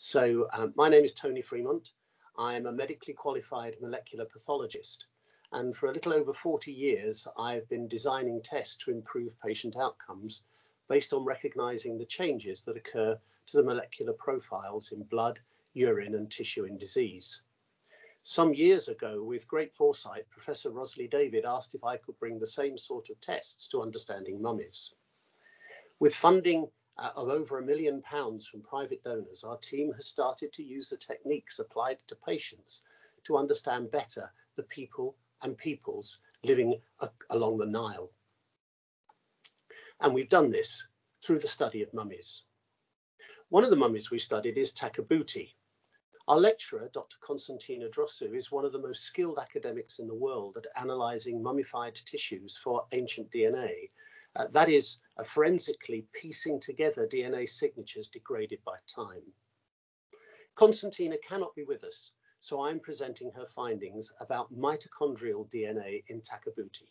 So um, my name is Tony Freemont. I am a medically qualified molecular pathologist. And for a little over 40 years, I've been designing tests to improve patient outcomes based on recognizing the changes that occur to the molecular profiles in blood, urine and tissue in disease. Some years ago, with great foresight, Professor Rosalie David asked if I could bring the same sort of tests to understanding mummies. With funding uh, of over a million pounds from private donors, our team has started to use the techniques applied to patients to understand better the people and peoples living along the Nile. And we've done this through the study of mummies. One of the mummies we studied is Takabuti, our lecturer, Dr. Konstantina Drosou, is one of the most skilled academics in the world at analysing mummified tissues for ancient DNA. Uh, that is, uh, forensically piecing together DNA signatures degraded by time. Konstantina cannot be with us, so I'm presenting her findings about mitochondrial DNA in Takabuti.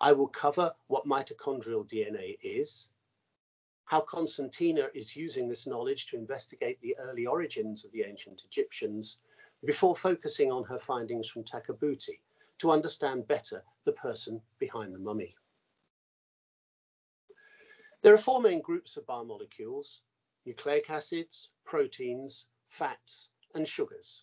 I will cover what mitochondrial DNA is, how Konstantina is using this knowledge to investigate the early origins of the ancient Egyptians before focusing on her findings from Takabuti to understand better the person behind the mummy. There are four main groups of biomolecules, nucleic acids, proteins, fats, and sugars.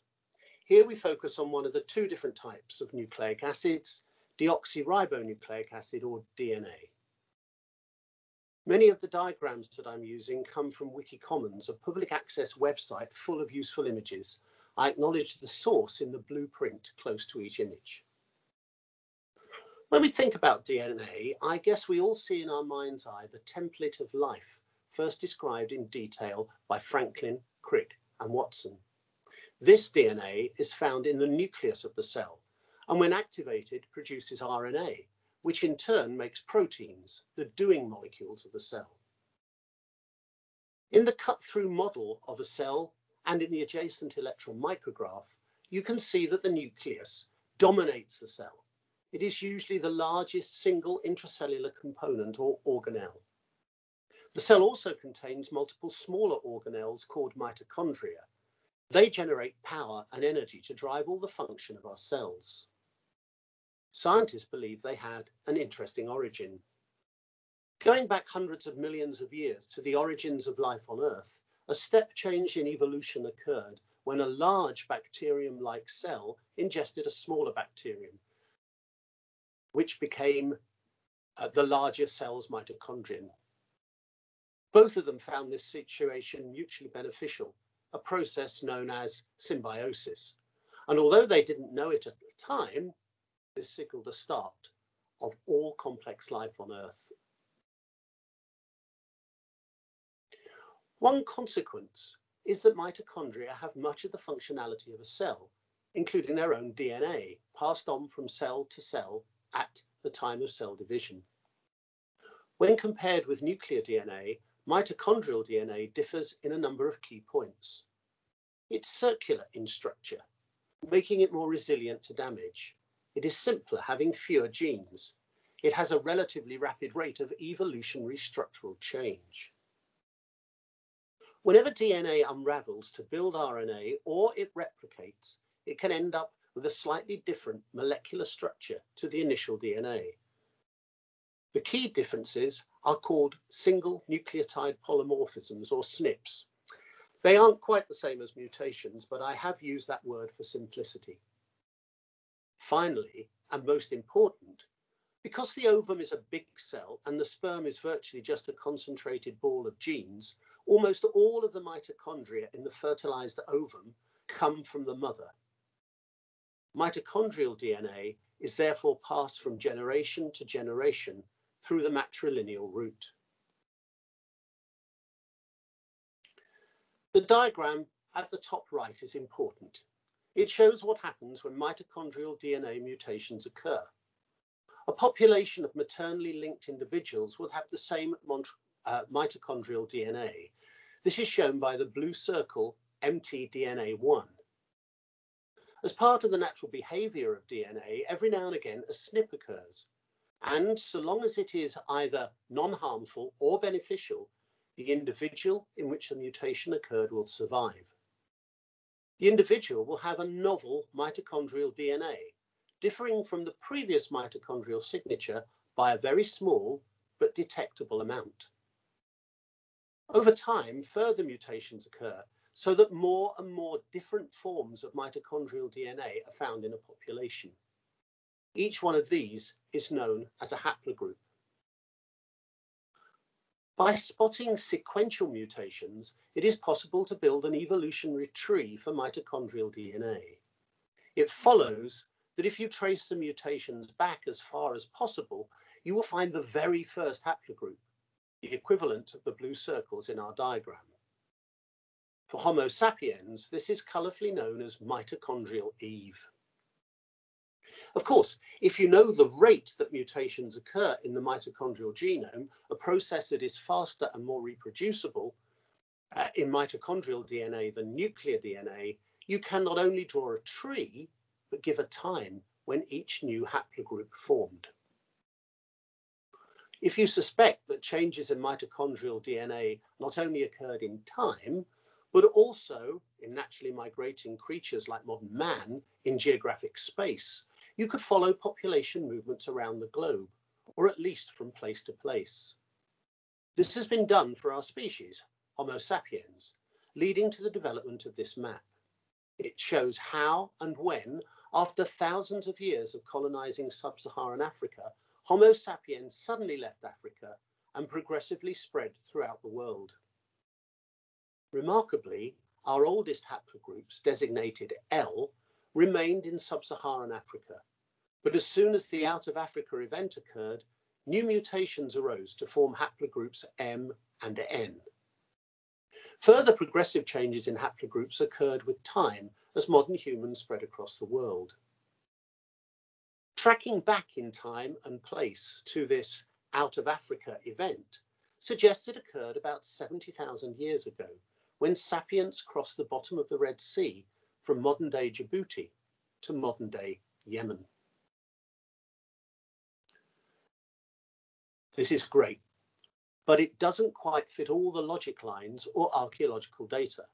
Here we focus on one of the two different types of nucleic acids, deoxyribonucleic acid or DNA. Many of the diagrams that I'm using come from Wikicommons, a public access website full of useful images. I acknowledge the source in the blueprint close to each image. When we think about DNA, I guess we all see in our mind's eye the template of life, first described in detail by Franklin, Crick and Watson. This DNA is found in the nucleus of the cell, and when activated produces RNA, which in turn makes proteins, the doing molecules of the cell. In the cut-through model of a cell and in the adjacent electron micrograph, you can see that the nucleus dominates the cell. It is usually the largest single intracellular component or organelle. The cell also contains multiple smaller organelles called mitochondria. They generate power and energy to drive all the function of our cells. Scientists believe they had an interesting origin. Going back hundreds of millions of years to the origins of life on Earth, a step change in evolution occurred when a large bacterium-like cell ingested a smaller bacterium, which became uh, the larger cell's mitochondrion. Both of them found this situation mutually beneficial, a process known as symbiosis. And although they didn't know it at the time, this signaled the start of all complex life on Earth. One consequence is that mitochondria have much of the functionality of a cell, including their own DNA, passed on from cell to cell at the time of cell division. When compared with nuclear DNA, mitochondrial DNA differs in a number of key points. It's circular in structure, making it more resilient to damage. It is simpler, having fewer genes. It has a relatively rapid rate of evolutionary structural change. Whenever DNA unravels to build RNA or it replicates, it can end up with a slightly different molecular structure to the initial DNA. The key differences are called single nucleotide polymorphisms or SNPs. They aren't quite the same as mutations, but I have used that word for simplicity. Finally, and most important, because the ovum is a big cell and the sperm is virtually just a concentrated ball of genes, almost all of the mitochondria in the fertilized ovum come from the mother. Mitochondrial DNA is therefore passed from generation to generation through the matrilineal route. The diagram at the top right is important. It shows what happens when mitochondrial DNA mutations occur. A population of maternally linked individuals will have the same uh, mitochondrial DNA. This is shown by the blue circle mtDNA1. As part of the natural behavior of DNA, every now and again a SNP occurs. And so long as it is either non-harmful or beneficial, the individual in which the mutation occurred will survive. The individual will have a novel mitochondrial DNA, differing from the previous mitochondrial signature by a very small but detectable amount. Over time, further mutations occur so that more and more different forms of mitochondrial DNA are found in a population. Each one of these is known as a haplogroup. By spotting sequential mutations, it is possible to build an evolutionary tree for mitochondrial DNA. It follows that if you trace the mutations back as far as possible, you will find the very first haplogroup, the equivalent of the blue circles in our diagram. For Homo sapiens, this is colourfully known as mitochondrial Eve. Of course, if you know the rate that mutations occur in the mitochondrial genome, a process that is faster and more reproducible uh, in mitochondrial DNA than nuclear DNA, you can not only draw a tree, but give a time when each new haplogroup formed. If you suspect that changes in mitochondrial DNA not only occurred in time, but also in naturally migrating creatures like modern man in geographic space, you could follow population movements around the globe, or at least from place to place. This has been done for our species, Homo sapiens, leading to the development of this map. It shows how and when, after thousands of years of colonizing sub-Saharan Africa, Homo sapiens suddenly left Africa and progressively spread throughout the world. Remarkably, our oldest haplogroups, designated L, remained in sub-Saharan Africa. But as soon as the out of Africa event occurred, new mutations arose to form haplogroups M and N. Further progressive changes in haplogroups occurred with time as modern humans spread across the world. Tracking back in time and place to this out of Africa event suggests it occurred about 70,000 years ago when sapiens crossed the bottom of the Red Sea from modern day Djibouti to modern day Yemen. This is great, but it doesn't quite fit all the logic lines or archaeological data.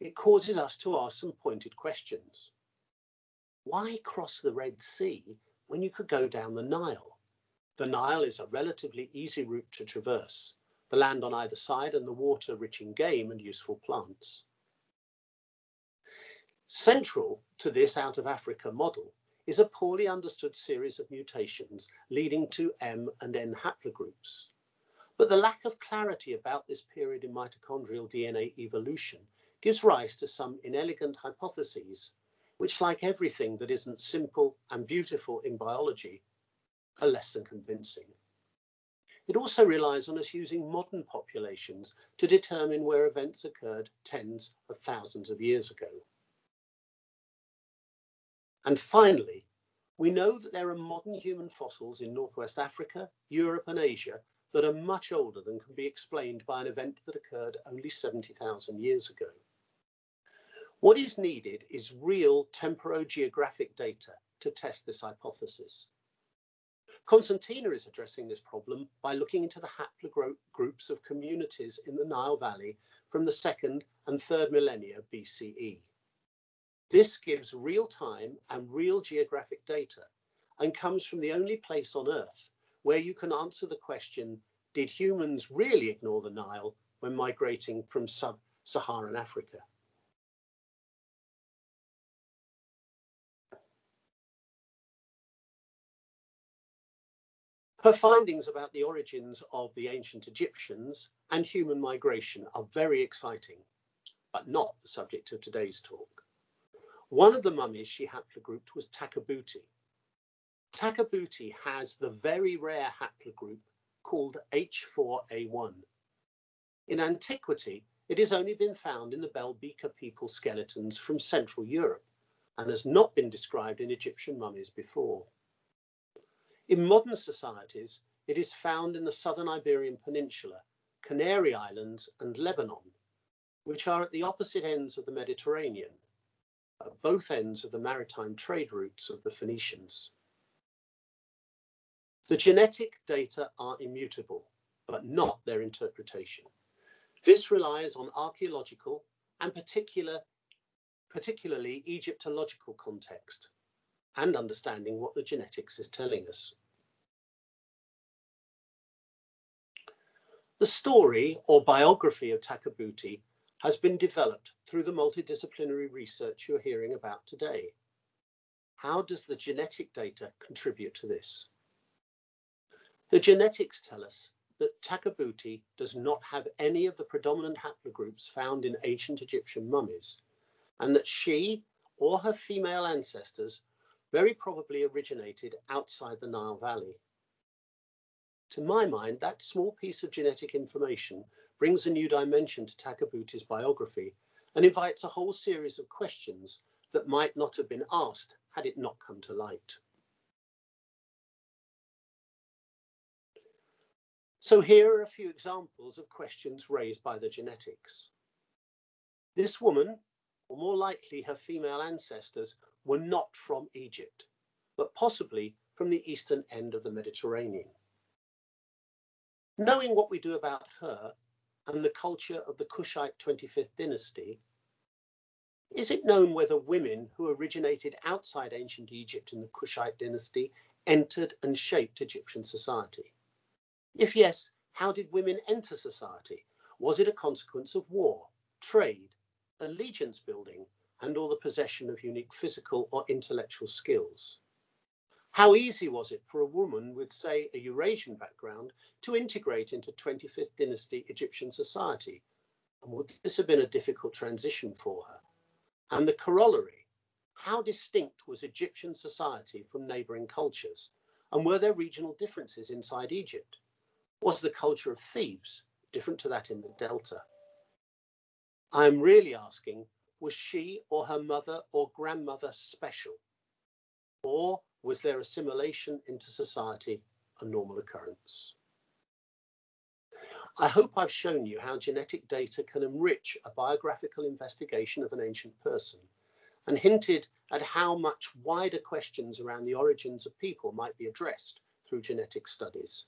It causes us to ask some pointed questions. Why cross the Red Sea when you could go down the Nile? The Nile is a relatively easy route to traverse, the land on either side and the water rich in game and useful plants. Central to this out of Africa model is a poorly understood series of mutations leading to M and N haplogroups. But the lack of clarity about this period in mitochondrial DNA evolution gives rise to some inelegant hypotheses which, like everything that isn't simple and beautiful in biology, are less than convincing. It also relies on us using modern populations to determine where events occurred tens of thousands of years ago. And finally, we know that there are modern human fossils in Northwest Africa, Europe and Asia that are much older than can be explained by an event that occurred only 70,000 years ago. What is needed is real temporogeographic data to test this hypothesis. Konstantina is addressing this problem by looking into the haplogroups of communities in the Nile Valley from the second and third millennia BCE. This gives real time and real geographic data and comes from the only place on Earth where you can answer the question, did humans really ignore the Nile when migrating from sub-Saharan Africa? Her findings about the origins of the ancient Egyptians and human migration are very exciting, but not the subject of today's talk. One of the mummies she haplogrouped was Takabuti. Takabuti has the very rare haplogroup called H4A1. In antiquity, it has only been found in the Bell Beaker people skeletons from Central Europe and has not been described in Egyptian mummies before. In modern societies, it is found in the southern Iberian Peninsula, Canary Islands and Lebanon, which are at the opposite ends of the Mediterranean, at both ends of the maritime trade routes of the Phoenicians. The genetic data are immutable, but not their interpretation. This relies on archaeological and particular, particularly Egyptological context and understanding what the genetics is telling us. The story or biography of Takabuti has been developed through the multidisciplinary research you're hearing about today. How does the genetic data contribute to this? The genetics tell us that Takabuti does not have any of the predominant haplogroups found in ancient Egyptian mummies, and that she or her female ancestors very probably originated outside the Nile Valley. To my mind, that small piece of genetic information brings a new dimension to Takabuti's biography and invites a whole series of questions that might not have been asked had it not come to light. So here are a few examples of questions raised by the genetics. This woman, or more likely her female ancestors, were not from Egypt, but possibly from the eastern end of the Mediterranean. Knowing what we do about her and the culture of the Kushite 25th dynasty, is it known whether women who originated outside ancient Egypt in the Kushite dynasty entered and shaped Egyptian society? If yes, how did women enter society? Was it a consequence of war, trade, allegiance building, and or the possession of unique physical or intellectual skills? How easy was it for a woman with, say, a Eurasian background to integrate into 25th dynasty Egyptian society? And would this have been a difficult transition for her? And the corollary, how distinct was Egyptian society from neighboring cultures? And were there regional differences inside Egypt? Was the culture of Thebes different to that in the Delta? I am really asking, was she or her mother or grandmother special? Or was their assimilation into society a normal occurrence? I hope I've shown you how genetic data can enrich a biographical investigation of an ancient person and hinted at how much wider questions around the origins of people might be addressed through genetic studies.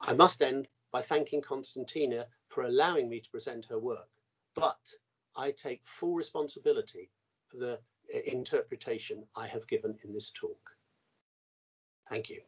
I must end by thanking Konstantina for allowing me to present her work, but I take full responsibility for the uh, interpretation I have given in this talk. Thank you.